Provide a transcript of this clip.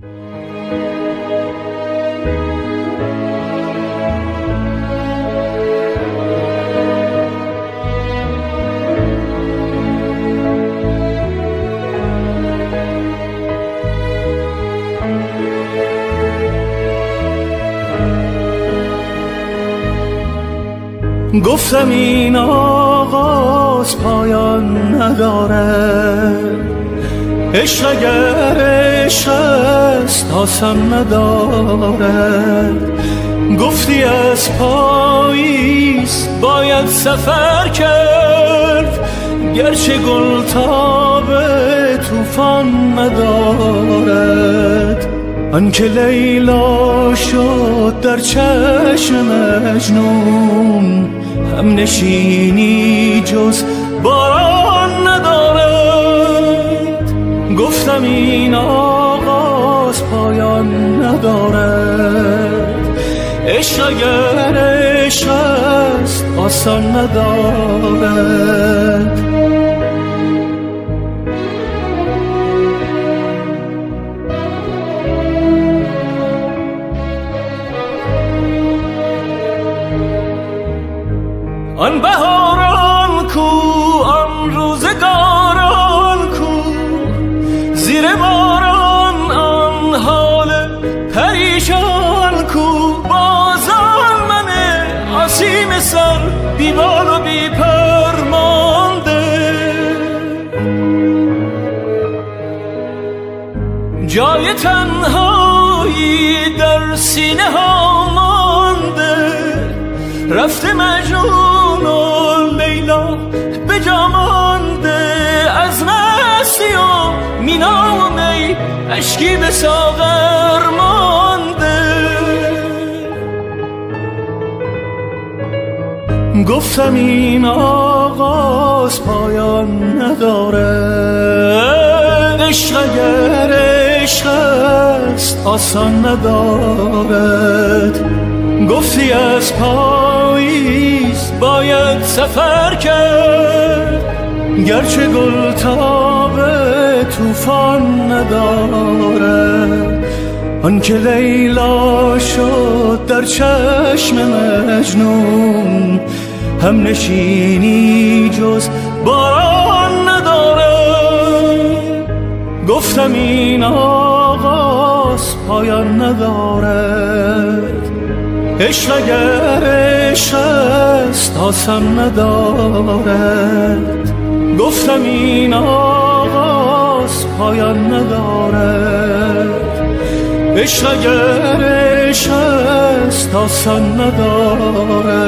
گفتم این آغاز پایان نداره عشق اگر عشق است آسان نداره گفتی از پاییز باید سفر کرد. گرچه گل تاب توفان ندارد آنکه لیلا شد در چشم مجنون هم نشینی جز باران ندارد. گفتم این آغاز پایان ندارد. عشق اگر عشق است آسان ندارد. آن بهاران کو آن روزگاران کو. زیر باران آسیم سر بیبال و بی پرمانده جای تنهایی در سینه ها مانده. رفته مجنون لیلا به جامانده از مستی و مینا و می اشکی به ساغر. گفتم این آغاز پایان نداره. عشق اگر عشق است آسان ندارد. گفتی از پاییز باید سفر کرد. گرچه گل تاب توفان نداره آنکه لیلا شد در چشم مجنون هم نشینی جز باران نداره. گفتم این آغاز پایان ندارد عشق اگر عشق است آسان ندارد گفتم این آغاز پایان ندارد عشق اگر عشق است ندارد